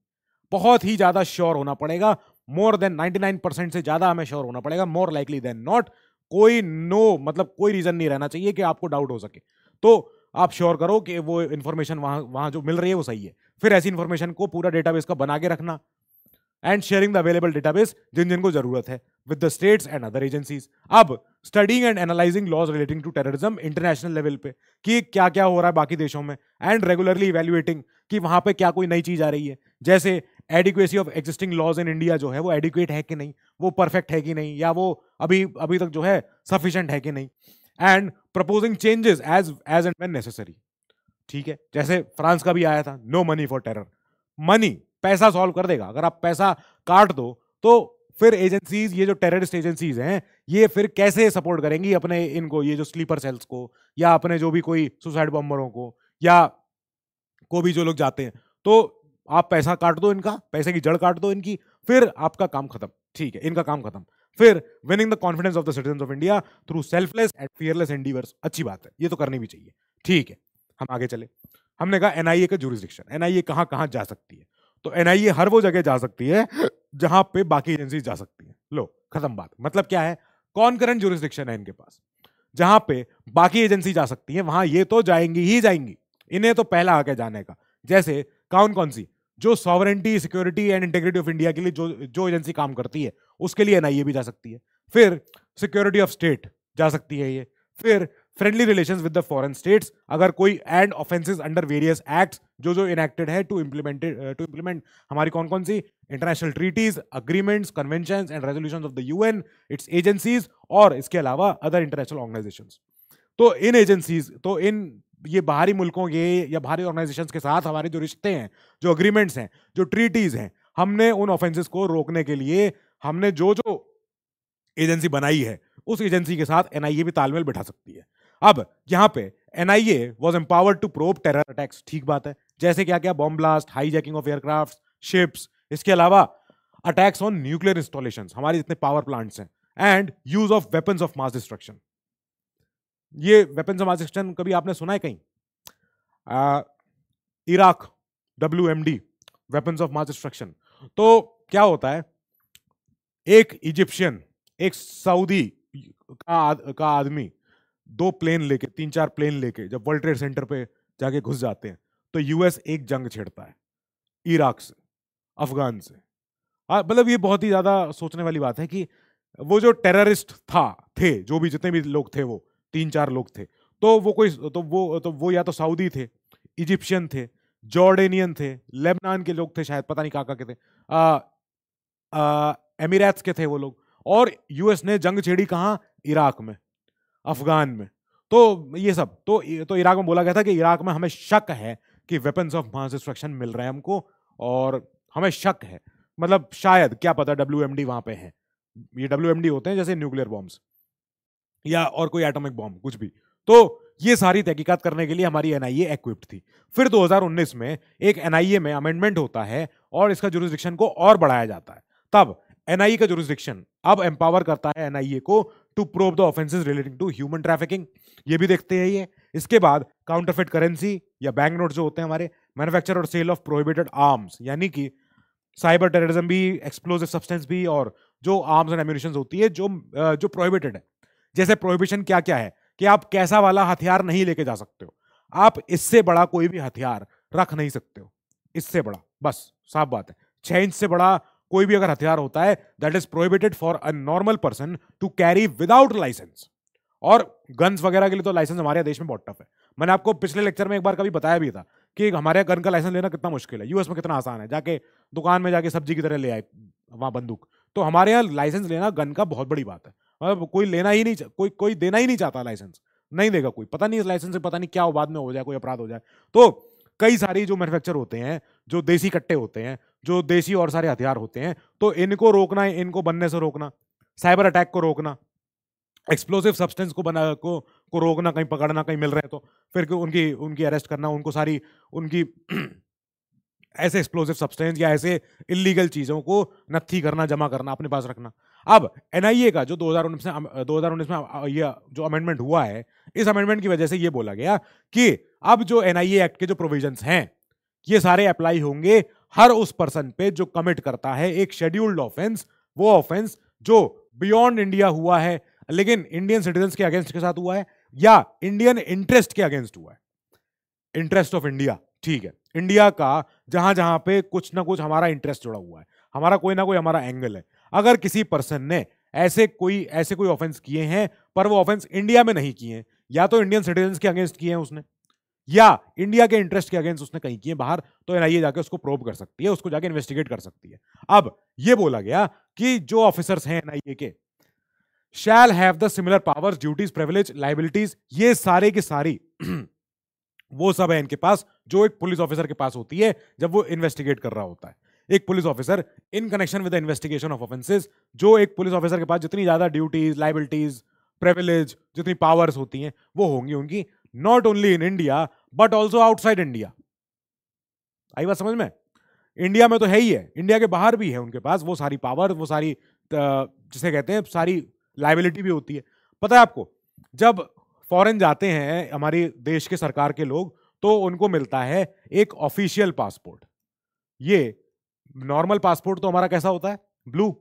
बहुत ही ज़्यादा श्योर होना पड़ेगा मोर देन 99 परसेंट से ज़्यादा हमें श्योर होना पड़ेगा मोर लाइकली देन नॉट कोई नो no, मतलब कोई रीजन नहीं रहना चाहिए कि आपको डाउट हो सके। तो आप श्योर करो कि वो इन्फॉर्मेशन वहाँ वहाँ जो मिल रही है वो सही है। फिर ऐसी इन्फॉर्मेशन को पूरा डेटाबेस का बना के रखना। And sharing the available database जिन जिनको ज़रूरत है with the states and other agencies अब studying and analysing laws relating to terrorism international level पे, कि क्या क्या हो रहा है बाकी देशों में एंड रेगुलरली इवेल्युएटिंग कि वहाँ पे क्या कोई नई चीज़ आ रही है। जैसे adequacy of existing laws in India जो है, वो एडिक्वेट है कि नहीं? वो परफेक्ट है कि नहीं? या वो अभी अभी तक जो है सफिशेंट है कि नहीं? And proposing changes as as and when necessary ठीक है? जैसे, फ्रांस का भी आया था no money for terror money पैसा सॉल्व कर देगा। अगर आप पैसा काट दो तो फिर एजेंसीज ये जो टेररिस्ट एजेंसीज हैं, ये फिर कैसे सपोर्ट करेंगी अपने इनको, ये जो स्लीपर सेल्स को, या अपने जो भी कोई सुसाइड बॉम्बरों को, या को भी जो लोग जाते हैं। तो आप पैसा काट दो इनका, पैसे की जड़ काट दो इनकी, फिर आपका काम खत्म। ठीक है, इनका काम खत्म। फिर winning the confidence of the citizen of India through selfless and fearless endeavours अच्छी बात है, ये तो करनी भी चाहिए। ठीक है, हम आगे चले। हमने कहा एनआईए का जुरिस्डिक्शन एनआईए कहाँ कहाँ जा सकती है? तो एनआईए हर वो जगह जा सकती है, जहाँ पे बाकी एजेंसी जा सकती है। लो, खत्म बात। मतलब क्या है? कौन करंट जुरिस्डिक्शन है इनके पास। जहाँ पे बाकी एजेंसी जा सकती है, वहाँ ये तो जाएँगी ही जाएँगी। इन्हें तो पहला आके जाने का। जैसे कौन कौन सी? जो sovereignty security and integrity of India के लिए जो जो एजेंसी काम करती है, उसके लिए एनआईए भी जा सकती है। फिर सिक्योरिटी ऑफ़ स्टेट जा सकती है ये। फिर friendly relation with the foreign states अगर कोई and offences under various acts जो जो इनेक्टेड है टू इम्प्लीमेंटेड टू इम्प्लीमेंट हमारी कौन कौन सी? International treaties agreements convention and resolution of the UN its agencies और इसके अलावा अदर इंटरनेशनल ऑर्गेनाइजेशन तो इन एजेंसीज तो इन ये बाहरी मुल्कों के या बाहरी ऑर्गेनाइजेशन के साथ हमारे जो रिश्ते हैं, जो अग्रीमेंट्स हैं, जो ट्रीटीज हैं, हमने उन ऑफेंसेस को रोकने के लिए हमने जो जो एजेंसी बनाई है, उस एजेंसी के साथ एनआईए भी तालमेल बैठा सकती है। अब यहाँ पे NIA was empowered to probe terror attacks ठीक बात है। जैसे क्या क्या? Bomb blast hijacking of aircraft ships इसके अलावा अटैक्स ऑन न्यूक्लियर इंस्टॉलेशन हमारे जितने पावर प्लांट्स हैं। And use of weapons of mass destruction ये वेपन्स ऑफ़ मास डिस्ट्रक्शन कभी आपने सुना है कहीं? Iraq W M D weapons of mass destruction तो क्या होता है? एक इजिप्शियन एक सऊदी का आदमी दो प्लेन लेके, तीन चार प्लेन लेके जब वर्ल्ड ट्रेड सेंटर पे जाके घुस जाते हैं तो यूएस एक जंग छेड़ता है, इराक से, अफगान से। मतलब ये बहुत ही ज़्यादा सोचने वाली बात है कि वो जो टेररिस्ट था, थे, जो भी जितने भी लोग थे वो, तीन चार लोग थे तो वो कोई तो वो तो वो या तो सऊदी थे, इजिप्शियन थे, जॉर्डेनियन थे, लेबनान के लोग थे शायद, पता नहीं काका के थे एमिरेट्स के थे वो लोग, और यूएस ने जंग छेड़ी कहाँ? इराक में। अफगान में। तो ये सब तो तो इराक में बोला गया था कि इराक में हमें शक है कि वेपन्स ऑफ़ मास डिस्ट्रक्शन मिल रहे हैं हमको और हमें शक है। मतलब शायद, क्या पता डब्ल्यू एम डी वहाँ पे है। ये डब्ल्यू एम डी होते हैं जैसे न्यूक्लियर बॉम्ब्स या और कोई एटॉमिक बॉम्ब कुछ भी। तो ये सारी तहकीकात करने के लिए हमारी एनआईए एक्विप्ड थी। फिर 2019 में एक एनआईए में अमेंडमेंट होता है और इसका जुरिस्डिक्शन को और बढ़ाया जाता है। तब एनआईए का जुरिस्डिक्शन अब एम्पावर करता है एनआईए को to prove the offences relating to human trafficking ये भी देखते हैं ये। इसके बाद काउंटरफिट करेंसी या बैंक नोट जो होते हैं हमारे मैन्युफैक्चर और सेल ऑफ़ प्रोहिबिटेड आर्म्स यानी कि साइबर टेररिज्म भी एक्सप्लोजिव सब्सटेंस भी और जो आर्म्स एंड एम्यूनिशन होती है, जो जो प्रोहिबिटेड है। जैसे प्रोहिबिशन क्या क्या है? कि आप कैसा वाला हथियार नहीं लेके जा सकते हो। आप इससे बड़ा कोई भी हथियार रख नहीं सकते हो। इससे बड़ा। बस, साफ़ बात है। छह इंच से बड़ा कोई भी अगर हथियार होता है that is prohibited for a normal person to carry without licence और गन्स वगैरह के लिए तो लाइसेंस हमारे देश में बहुत टफ है। मैंने आपको पिछले लेक्चर में एक बार कभी बताया भी था कि हमारे गन का लाइसेंस लेना कितना मुश्किल है। यूएस में कितना आसान है। जाके दुकान में जाके सब्ज़ी की तरह ले आए वहाँ बंदूक। तो हमारे यहाँ लाइसेंस लेना गन का बहुत बड़ी बात है। मतलब कोई लेना ही नहीं कोई कोई देना ही नहीं चाहता लाइसेंस नहीं देगा कोई। पता नहीं इस लाइसेंस से पता नहीं क्या बाद में हो जाए, कोई अपराध हो जाए। तो कई सारी जो मैन्युफैक्चर होते हैं, जो देसी कट्टे होते हैं जो देसी और सारे हथियार होते हैं तो इनको रोकना है इनको बनने से रोकना, साइबर अटैक को रोकना, एक्सप्लोसिव सब्सटेंस को बना, को को रोकना, कहीं पकड़ना, कहीं मिल रहे हैं तो फिर उनकी उनकी अरेस्ट करना, उनको सारी, उनकी ऐसे एक्सप्लोसिव सब्सटेंस या ऐसे इलीगल चीज़ों को नत्थी करना, जमा करना, अपने पास रखना। अब एनआईए का जो 2019 में 2019 में ये जो अमेंडमेंट हुआ है, इस अमेंडमेंट की वजह से ये बोला गया कि अब जो एनआईए एक्ट के जो प्रोविजंस हैं, ये सारे अप्लाई होंगे हर उस पर्सन पे जो कमिट करता है, एक शेड्यूल्ड ऑफेंस वो ऑफेंस जो बियॉन्ड इंडिया हुआ है, लेकिन इंडियन सिटीजन के अगेंस्ट के साथ हुआ है, या इंडियन इंटरेस्ट के अगेंस्ट हुआ है। इंटरेस्ट ऑफ़ इंडिया ठीक है। इंडिया का जहाँ जहाँ पे कुछ ना कुछ हमारा इंटरेस्ट जुड़ा हुआ है। हमारा कोई ना कोई हमारा एंगल है। अगर किसी पर्सन ने ऐसे कोई ऐसे कोई ऑफेंस किए हैं, पर वो ऑफेंस इंडिया में नहीं किए या तो इंडियन सिटीजन के अगेंस्ट किए हैं उसने। या इंडिया के इंटरेस्ट के अगेंस्ट उसने कहीं किए बाहर तो एनआईए जाके उसको प्रोब कर सकती है, उसको जाके इन्वेस्टिगेट कर सकती है। अब ये बोला गया कि जो ऑफिसर्स हैं एनआईए के shall have the similar powers duties privilege liabilities ये सारे की सारी वो सब है इनके पास, जो एक पुलिस ऑफिसर के पास होती है, जब वो इन्वेस्टिगेट कर रहा होता है। एक police officer in connection with investigation of offences जो एक पुलिस ऑफिसर के पास जितनी ज़्यादा ड्यूटीज़ लाइबिलिटीज प्रिविलेज जितनी पावर्स होती हैं, वो होंगी उनकी। Not only in India but also outside India आई बात समझ में? इंडिया में तो है ही है। इंडिया के बाहर भी है उनके पास। वो सारी पावर वो सारी जिसे कहते हैं, सारी लाइबिलिटी भी होती है। पता है आपको? जब फॉरेन जाते हैं हमारी देश के सरकार के लोग तो उनको मिलता है एक ऑफिशियल पासपोर्ट ये नॉर्मल पासपोर्ट तो हमारा कैसा होता है? ब्लू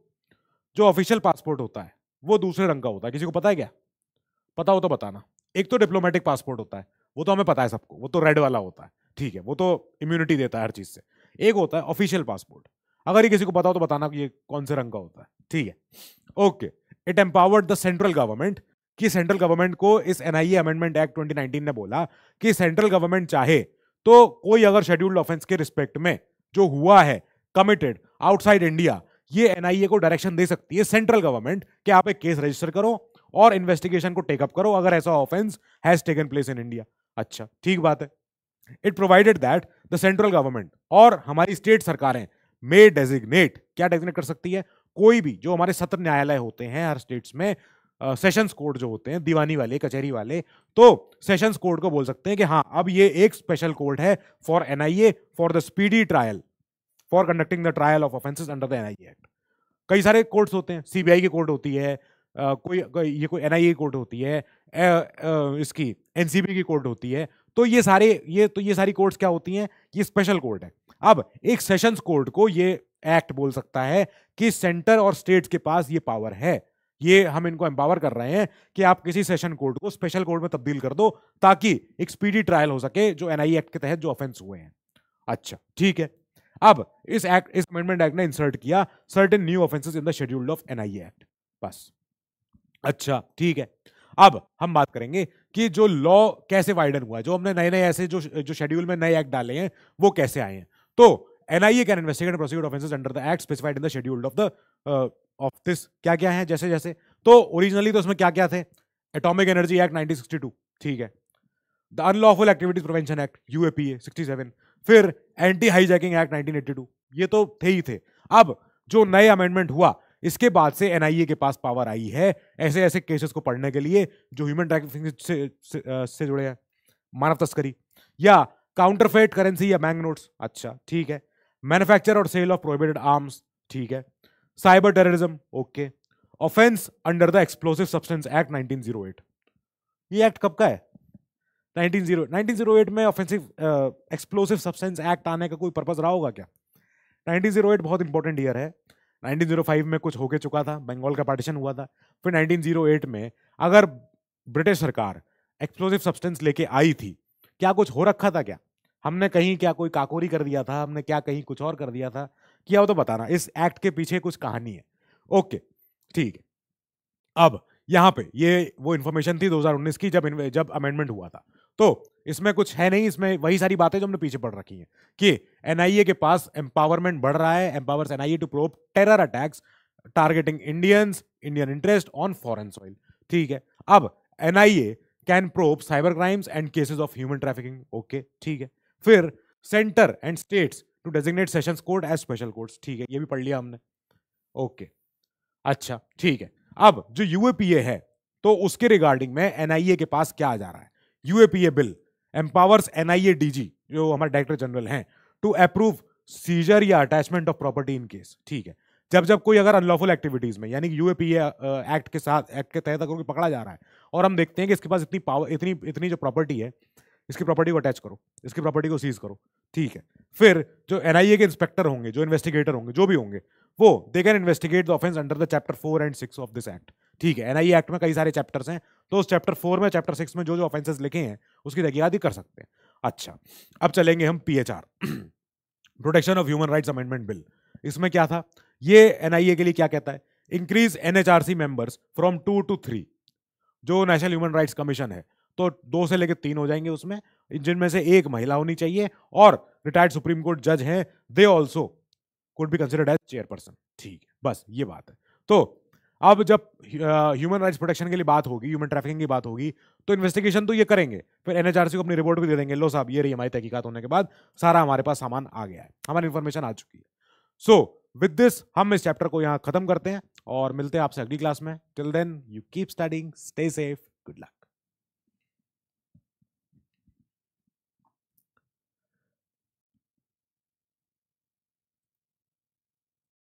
जो ऑफिशियल पासपोर्ट होता है, वो दूसरे रंग का होता है। किसी को पता है क्या? पता हो तो बताना। एक तो डिप्लोमेटिक पासपोर्ट होता है, वो तो हमें पता है सबको, वो तो रेड वाला होता है, ठीक है, वो तो इम्यूनिटी देता है हर चीज़ से। एक होता है ऑफिशियल पासपोर्ट अगर ये किसी को पता हो तो बताना कि ये कौन से रंग का होता है, ठीक है, okay it empowered the central government कि सेंट्रल गवर्नमेंट को इस एनआईए अमेंडमेंट एक्ट 2019 ने बोला कि सेंट्रल गवर्नमेंट चाहे तो कोई अगर शेड्यूल्ड ऑफेंस के रिस्पेक्ट में जो हुआ है कमिटेड आउटसाइड इंडिया ये एनआईए को डायरेक्शन दे सकती है सेंट्रल गवर्नमेंट कि आप एक केस रजिस्टर करो और इन्वेस्टिगेशन को टेकअप करो अगर ऐसा offence has taken place in India अच्छा ठीक बात है। It provided that the central government और हमारी स्टेट सरकारें मे डेजिग्नेट क्या डेजिग्नेट कर सकती है? कोई भी जो हमारे सत्र न्यायालय होते हैं हर स्टेट्स में सेशंस uh, कोर्ट जो होते हैं दीवानी वाले कचहरी वाले तो सेशंस कोर्ट को बोल सकते हैं कि हाँ अब ये एक स्पेशल कोर्ट है for NIA for the speedy trial for conducting the trial of offences under the NIA act कई सारे कोर्ट्स होते हैं सीबीआई की कोर्ट होती है कोई ये कोई एनआईए कोर्ट होती है इसकी एनसीबी की कोर्ट होती है तो ये सारे, ये तो ये सारी कोर्ट्स क्या होती हैं? ये स्पेशल कोर्ट है। अब एक सेशंस कोर्ट को ये एक्ट बोल सकता है कि सेंटर और स्टेट्स के पास ये पावर है। ये हम इनको एम्पावर कर रहे हैं कि आप किसी सेशन कोर्ट को स्पेशल कोर्ट में तब्दील कर दो ताकि एक स्पीडी ट्रायल हो सके जो एनआई एक्ट के तहत जो ऑफेंस हुए हैं। अच्छा ठीक है। अब इस एक्ट, इस अमेंडमेंट एक्ट ने इंसर्ट किया certain new offences in the schedule of NI act. बस। अच्छा ठीक है। अब हम बात करेंगे कि जो लॉ कैसे वाइडन हुआ है, जो हमने नए नए ऐसे जो जो शेड्यूल में नए एक्ट डाले हैं, वो कैसे आए हैं। तो NIA can investigate prosecute offences under the act specified in the schedule of the of this क्या क्या है जैसे जैसे तो ओरिजिनली तो उसमें क्या क्या थे एटॉमिक एनर्जी एक्ट 1962 ठीक है। The unlawful activities prevention act UAPA 67 फिर एंटी हाईजैकिंग एक्ट 1982 ये तो थे ही थे। अब जो नए अमेंडमेंट हुआ इसके बाद से एनआईए के पास पावर आई है। ऐसे ऐसे केसेस को पढ़ने के लिए जो ह्यूमन ट्रैफिकिंग से, से, से जुड़े हैं मानव तस्करी या काउंटरफेट करेंसी या बैंक नोट्स अच्छा ठीक है। मैन्युफैक्चर और सेल ऑफ़ प्रोहिबिटेड आर्म्स ठीक है। Cyber terrorism okay offence under the explosive substance act 1908 ये एक्ट कब का है? 1908 1908 में ऑफेंसिव एक्सप्लोसिव सब्सटेंस एक्ट आने का कोई पर्पज रहा होगा क्या? 1908 बहुत इंपॉर्टेंट ईयर है। 1905 में कुछ होके चुका था, बंगाल का पार्टीशन हुआ था। फिर 1908 में अगर ब्रिटिश सरकार एक्सप्लोसिव सब्सटेंस लेके आई थी, क्या कुछ हो रखा था क्या? हमने कहीं क्या कोई काकोरी कर दिया था? हमने क्या कहीं कुछ और कर दिया था? किया हो तो बताना, इस एक्ट के पीछे कुछ कहानी है। ओके, ठीक है। अब यहाँ पे ये वो इन्फॉर्मेशन थी 2019 की जब जब अमेंडमेंट हुआ था। तो इसमें कुछ है नहीं, इसमें वही सारी बातें जो हमने पीछे पढ़ रखी हैं कि एनआईए के पास एम्पावरमेंट बढ़ रहा है empowers NIA to probe terror attacks targeting Indians Indian interest on foreign soil ठीक है, अब NIA can probe cyber crimes and cases of human trafficking okay ठीक है, फिर centre and states to designate session court as special courts ठीक है, ये भी पढ़ लिया हमने। ओके अच्छा ठीक है, अब जो यूएपीए है तो उसके रिगार्डिंग में एनआईए के पास क्या आ जा रहा है? UAPA bill empowers NIA DG जो हमारे डायरेक्टर जनरल हैं टू अप्रूव सीजर या attachment of property in case ठीक है? जब जब कोई अगर अनलॉफुल एक्टिविटीज़ में, यानी कि यूएपीए एक्ट के साथ एक्ट के तहत अगर कोई पकड़ा जा रहा है, और हम देखते हैं कि इसके पास इतनी पावर इतनी इतनी जो प्रॉपर्टी है, इसकी प्रॉपर्टी को अटैच करो, इसकी प्रॉपर्टी को सीज करो, ठीक है? फिर जो एनआईए के इंस्पेक्टर होंगे, जो इन्वेस्टिगेटर होंगे, जो भी होंगे, वो they can investigate the offence under the chapter four and six of this act ठीक है? एनआईए एक्ट में कई सारे चैप्टर्स हैं तो उस चैप्टर फोर में चैप्टर सिक्स में जो जो ऑफेंसेस लिखे हैं, उसकी तहकीकात कर सकते हैं। अच्छा अब चलेंगे हम PHR protection of human rights amendment bill इसमें क्या था? ये एनआईए के लिए क्या कहता है? Increase NHRC members from two to three जो नेशनल ह्यूमन राइट्स कमीशन है तो दो से लेकर तीन हो जाएँगे उसमें। जिनमें से एक महिला होनी चाहिए और रिटायर्ड सुप्रीम कोर्ट जज हैं they also could be considered as chairperson ठीक है बस ये बात है। तो अब जब ह्यूमन राइट्स प्रोटेक्शन के लिए बात होगी ह्यूमन ट्रैफिकिंग की बात होगी तो इन्वेस्टिगेशन तो ये करेंगे। फिर एनएचआरसी को अपनी रिपोर्ट भी दे देंगे, लो साहब, ये रही हमारी तहकीकात होने के बाद सारा हमारे पास सामान आ गया है, हमारी इन्फॉर्मेशन आ चुकी है। सो विद दिस हम इस चैप्टर को यहाँ खत्म करते हैं और मिलते हैं आपसे अगली क्लास में। Till then you keep studying stay safe good luck